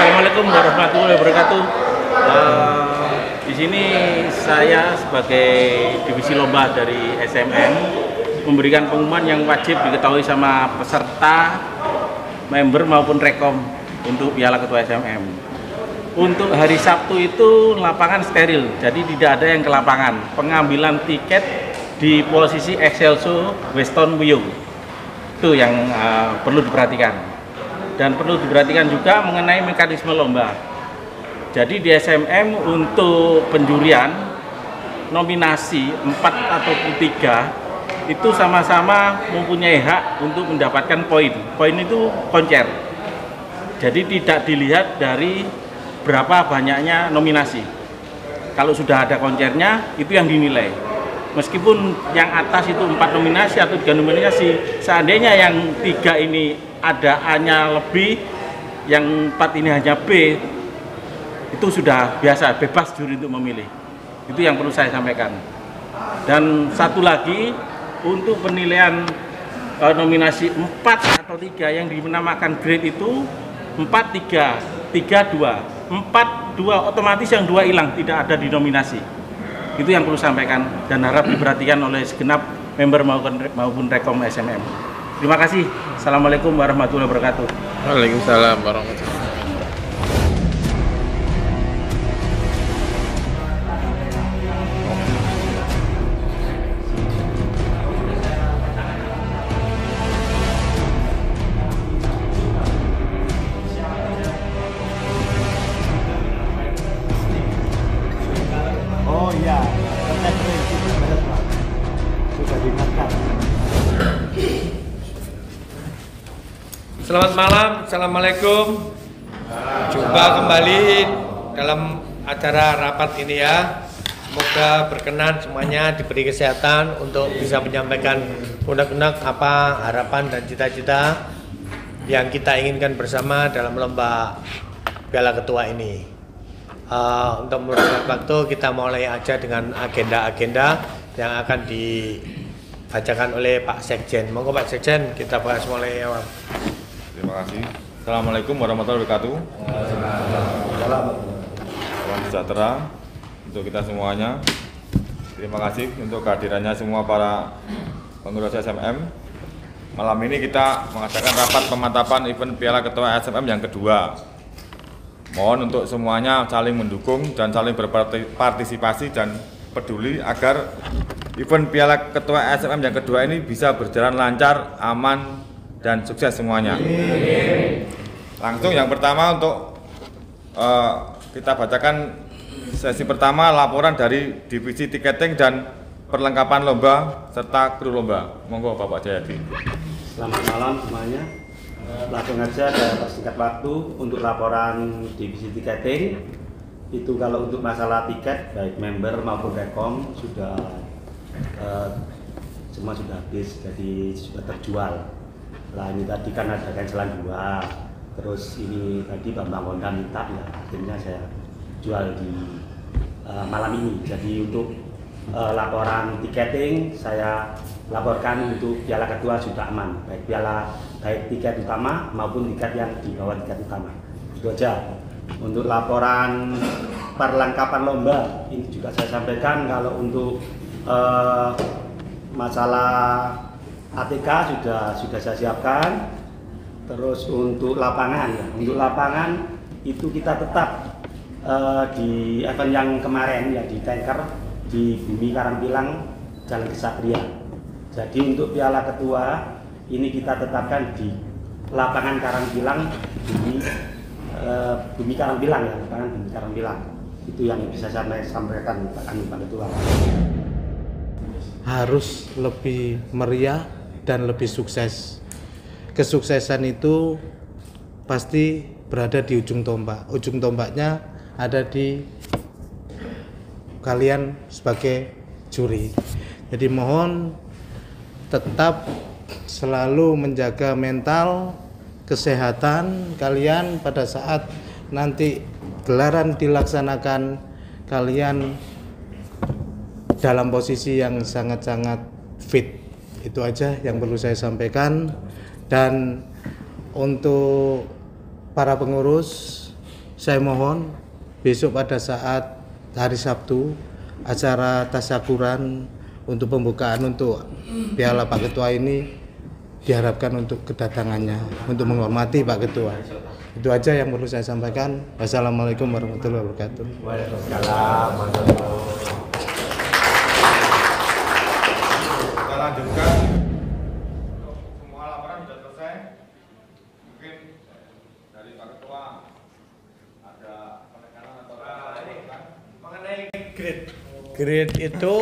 Assalamualaikum warahmatullahi wabarakatuh. Uh, di sini saya sebagai divisi lomba dari SMM memberikan pengumuman yang wajib diketahui sama peserta, member maupun rekom untuk Piala Ketua SMM. Untuk hari Sabtu itu lapangan steril, jadi tidak ada yang ke lapangan. Pengambilan tiket di posisi Excelso Weston Wiyung itu yang uh, perlu diperhatikan dan perlu diperhatikan juga mengenai mekanisme lomba. Jadi di SMM untuk penjurian nominasi 4 atau 3 itu sama-sama mempunyai hak untuk mendapatkan poin. Poin itu koncer. Jadi tidak dilihat dari berapa banyaknya nominasi. Kalau sudah ada koncernya itu yang dinilai. Meskipun yang atas itu empat nominasi atau tiga nominasi, seandainya yang tiga ini ada A-nya lebih, yang empat ini hanya B, itu sudah biasa, bebas juri untuk memilih. Itu yang perlu saya sampaikan. Dan satu lagi, untuk penilaian e, nominasi 4 atau 3 yang dinamakan grade itu 4 3, 3 2. 4 2 otomatis yang dua hilang tidak ada di nominasi. Itu yang perlu sampaikan dan harap diperhatikan oleh segenap member maupun maupun rekom SMM. Terima kasih. Assalamualaikum warahmatullahi wabarakatuh. Waalaikumsalam warahmatullahi Oh Selamat malam, Assalamualaikum Jumpa kembali dalam acara rapat ini ya Semoga berkenan semuanya diberi kesehatan untuk bisa menyampaikan undang-undang apa harapan dan cita-cita yang kita inginkan bersama dalam lomba Piala Ketua ini. Uh, untuk mempersingkat waktu kita mulai aja dengan agenda-agenda yang akan dibacakan oleh Pak Sekjen. Monggo Pak Sekjen kita bahas mulai awal. Terima kasih. Assalamualaikum warahmatullahi wabarakatuh. Salam sejahtera untuk kita semuanya. Terima kasih untuk kehadirannya semua para pengurus SMM. Malam ini kita mengadakan rapat pemantapan event Piala Ketua SMM yang kedua. Mohon untuk semuanya saling mendukung dan saling berpartisipasi dan peduli agar event Piala Ketua SMM yang kedua ini bisa berjalan lancar, aman, dan sukses semuanya. Langsung yang pertama untuk uh, kita bacakan sesi pertama laporan dari divisi tiketing dan perlengkapan lomba serta kru lomba. Monggo Bapak Jayadi. Selamat malam semuanya. Langsung aja saya persingkat waktu untuk laporan divisi tiketing. Itu kalau untuk masalah tiket baik member maupun rekom sudah eh, semua sudah habis jadi sudah terjual. Lah ini tadi kan ada cancelan dua. Terus ini tadi Bambang Honda minta ya akhirnya saya jual di eh, malam ini. Jadi untuk eh, laporan tiketing saya laporkan untuk piala kedua sudah aman baik piala baik tiket utama maupun tiket yang di bawah tiket utama itu aja untuk laporan perlengkapan lomba ini juga saya sampaikan kalau untuk eh, masalah ATK sudah sudah saya siapkan. Terus untuk lapangan ya untuk lapangan itu kita tetap eh, di event yang kemarin ya di tanker di Bumi Karangpilang Jalan Kesatria. Jadi untuk Piala Ketua ini kita tetapkan di lapangan Karangpilang Bumi eh, Bumi Karangpilang ya lapangan Bumi Karangpilang. Itu yang bisa saya sampaikan Pak Ketua. harus lebih meriah dan lebih sukses. Kesuksesan itu pasti berada di ujung tombak. Ujung tombaknya ada di kalian sebagai juri. Jadi mohon tetap selalu menjaga mental kesehatan kalian pada saat nanti gelaran dilaksanakan kalian dalam posisi yang sangat-sangat fit. Itu aja yang perlu saya sampaikan dan untuk para pengurus saya mohon besok pada saat hari Sabtu acara tasyakuran untuk pembukaan untuk piala Pak Ketua ini diharapkan untuk kedatangannya untuk menghormati Pak Ketua. Itu aja yang perlu saya sampaikan. Wassalamualaikum warahmatullahi wabarakatuh lanjutkan. Semua laporan sudah selesai. Mungkin dari Pak Ketua ada penekanan atau masukan? mengenai grade grade itu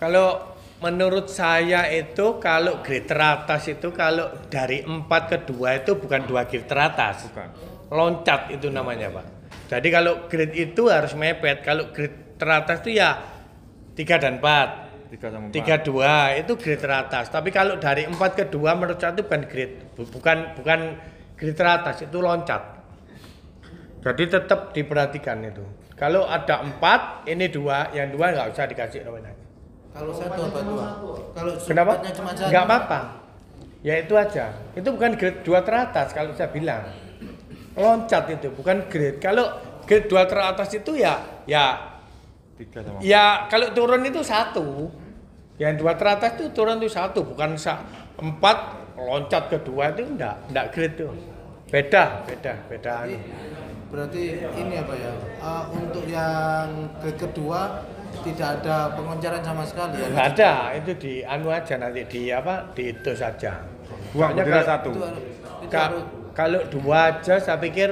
kalau menurut saya itu kalau grade teratas itu kalau dari 4 ke 2 itu bukan dua grade teratas Bukan. loncat itu namanya pak jadi kalau grade itu harus mepet kalau grade teratas itu ya 3 dan 4 Tiga sama empat. tiga dua itu grade teratas tapi kalau dari 4 ke 2 menurut saya itu bukan grade Bu- bukan bukan grade teratas itu loncat jadi tetap diperhatikan itu. Kalau ada empat, ini dua, yang dua nggak usah dikasih nominasi. Kalau satu apa dua? Kalau Kenapa? cuma satu. Nggak apa-apa. Ya itu aja. Itu bukan grade dua teratas kalau saya bilang. Loncat itu bukan grade. Kalau grade dua teratas itu ya ya Tiga sama ya kalau turun itu satu. Yang dua teratas itu turun itu satu, bukan sa empat loncat ke dua itu enggak, enggak grade tuh. Beda, beda, beda. Berarti ini apa ya? Yang grade kedua tidak ada pengoncaran sama sekali ya? Enggak ada, itu di anu aja nanti di apa? Di itu saja. Buang Soalnya bendera kalau- satu. Itu, harus- itu Ka- harus- kalau dua aja saya pikir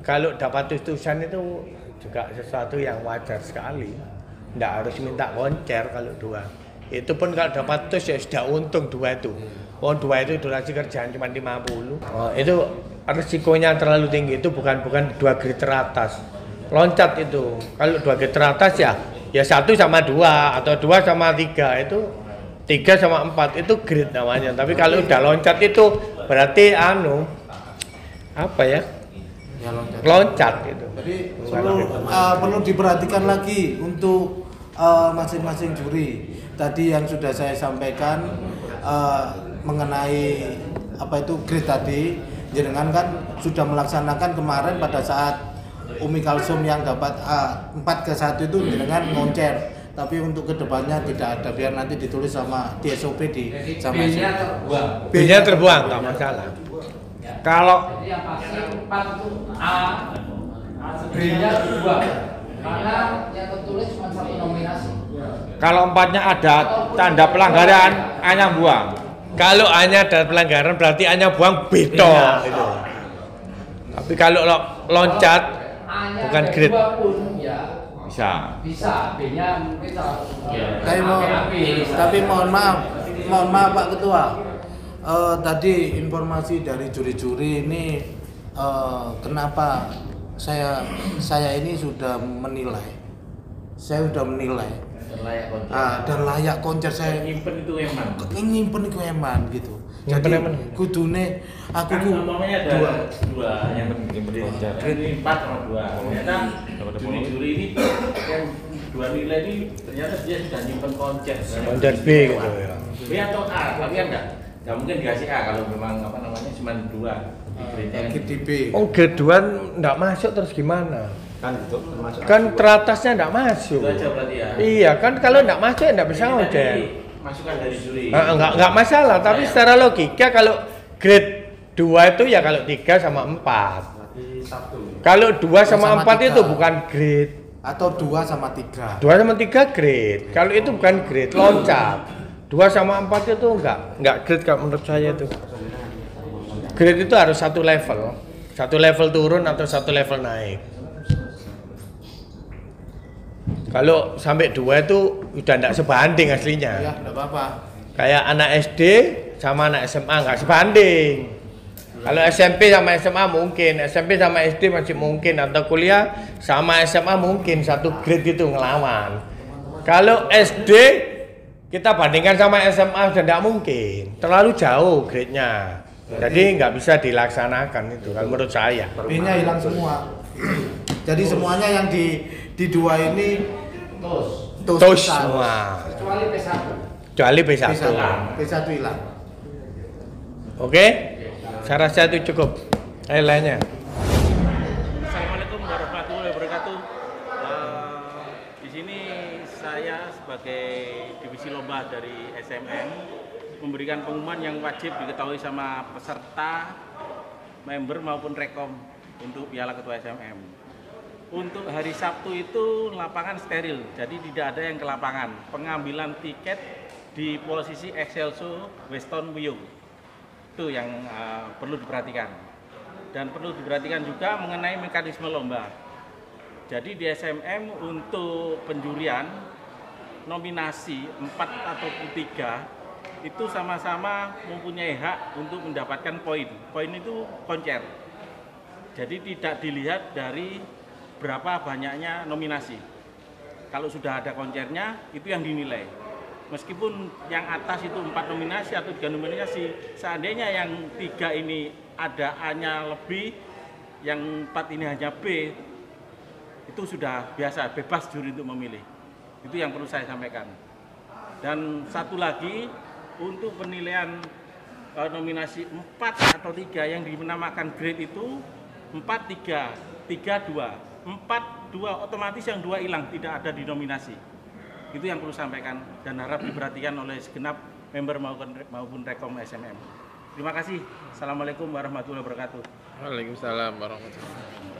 kalau dapat tulisan itu juga sesuatu yang wajar sekali. Tidak harus minta koncer kalau dua. Itu pun kalau dapat tus ya sudah untung dua itu. Oh dua itu durasi kerjaan cuma 50. Oh, itu risikonya terlalu tinggi itu bukan bukan dua grade teratas. Loncat itu. Kalau dua grade teratas ya ya satu sama dua atau dua sama tiga itu tiga sama empat itu grade namanya. Tapi kalau udah loncat itu berarti anu apa ya? ya loncat. Loncat itu. Jadi perlu eh, perlu diperhatikan lagi untuk eh, masing-masing juri. Tadi yang sudah saya sampaikan eh, mengenai apa itu grade tadi, jenengan kan sudah melaksanakan kemarin pada saat Umi Kalsum yang dapat A 4 ke 1 itu jenengan ngoncer. Tapi untuk ke depannya tidak ada biar nanti ditulis sama di SOP di sama SOP. B-nya terbuang nggak masalah. Kalau Jadi yang pasti empat itu A, B-nya dua. Karena yang tertulis cuma satu nominasi. kalau empatnya ada tanda pelanggaran, hanya buang. Kalau hanya ada pelanggaran berarti hanya buang beto itu. Tapi kalau lo- loncat A-nya Bukan grade. pun ya Bisa. bisa. B-nya mungkin salah satu. Tapi mau, tapi mohon maaf, mohon maaf Pak Ketua. Eh, tadi informasi dari juri-juri ini eh, kenapa saya saya ini sudah menilai, saya sudah menilai ah, dan layak konser saya nyimpen itu emang nyimpen iku eman gitu. Jadi kudune aku kan ku ada dua. dua yang penting ini empat sama dua ternyata Dapat juri-juri ini yang dua nilai ini ternyata dia sudah nyimpen koncer Koncer B gitu ya. B atau A tapi kan enggak nggak mungkin dikasih A kalau memang apa namanya cuma dua di grade-nya kan. Lagi di B. Oh grade 2 nggak masuk terus gimana? kan itu termasuk Kan teratasnya nggak masuk. itu aja berarti ya Iya kan kalau nggak masuk ya nggak bisa ngojek. Masukan dari juri. Ah, nggak nggak masalah tapi secara logika kalau grade 2 itu ya kalau 3 sama 4 Berarti satu. Kalau 2 sama, Sama 4 tiga. itu bukan grade. Atau dua sama tiga. 2 sama 3 grade. Kalau itu bukan grade loncat. 2 sama 4 itu enggak enggak grade kalau menurut saya itu. Grade itu harus satu level. Satu level turun atau satu level naik kalau sampai dua itu udah enggak sebanding aslinya Ya, enggak apa-apa. kayak anak SD sama anak SMA nggak sebanding. Kalau SMP sama SMA mungkin, SMP sama SD masih mungkin, atau kuliah sama SMA mungkin satu grade itu ngelawan. Kalau SD kita bandingkan sama SMA sudah tidak mungkin, terlalu jauh grade-nya. Jadi nggak bisa dilaksanakan itu kan menurut saya. B-nya hilang semua. Jadi semuanya yang di di dua ini Tos Tos semua, kecuali P1. kecuali B1. B1. B1 hilang. Oke? Saya rasa itu cukup. Eh lainnya. warahmatullahi wabarakatuh. Eh, di sini saya sebagai divisi lomba dari SMM memberikan pengumuman yang wajib diketahui sama peserta, member maupun rekom untuk Piala Ketua SMM. Untuk hari Sabtu itu lapangan steril, jadi tidak ada yang ke lapangan. Pengambilan tiket di posisi Excelso Weston Wiyung. Itu yang eh, perlu diperhatikan dan perlu diperhatikan juga mengenai mekanisme lomba. Jadi di SMM untuk penjurian nominasi 4 ataupun 3 itu sama-sama mempunyai hak untuk mendapatkan poin. Poin itu koncer. Jadi tidak dilihat dari berapa banyaknya nominasi. Kalau sudah ada koncernya itu yang dinilai. Meskipun yang atas itu empat nominasi atau tiga nominasi, seandainya yang tiga ini ada A-nya lebih, yang empat ini hanya B, itu sudah biasa, bebas juri untuk memilih. Itu yang perlu saya sampaikan. Dan satu lagi, untuk penilaian eh, nominasi 4 atau 3 yang dinamakan grade itu 4 3 3 2 4 2 otomatis yang dua hilang tidak ada di nominasi itu yang perlu sampaikan dan harap diperhatikan oleh segenap member maupun maupun rekom SMM terima kasih. Assalamualaikum warahmatullahi wabarakatuh. Waalaikumsalam warahmatullahi wabarakatuh.